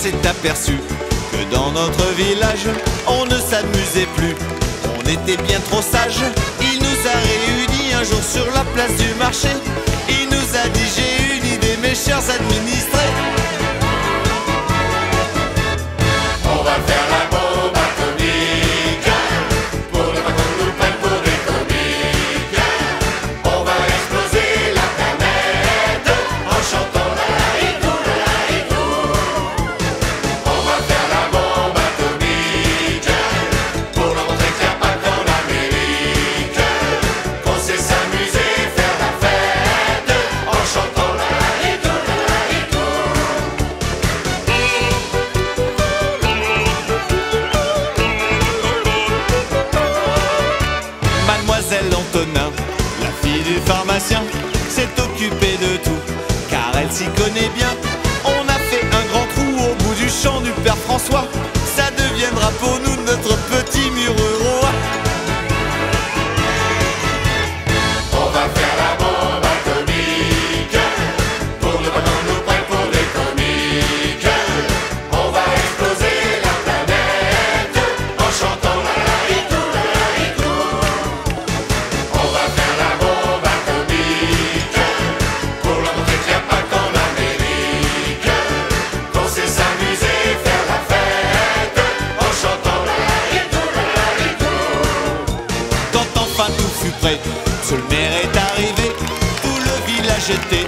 s'est aperçu que dans notre village, on ne s'amusait plus. On était bien trop sages. Il nous a réunis un jour sur la place du marché. Il nous a dit j'ai une idée, mes chers administrés. Du pharmacien, s'est occupée de tout, car elle s'y connaît bien. On a fait un grand trou au bout du champ du père François. Ça deviendra pour nous notre petit mur roi. Le maire est arrivé. Tout le village était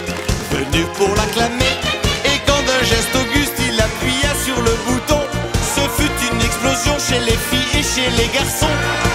venu pour l'acclamer. Et quand d'un geste auguste il appuya sur le bouton, ce fut une explosion chez les filles et chez les garçons.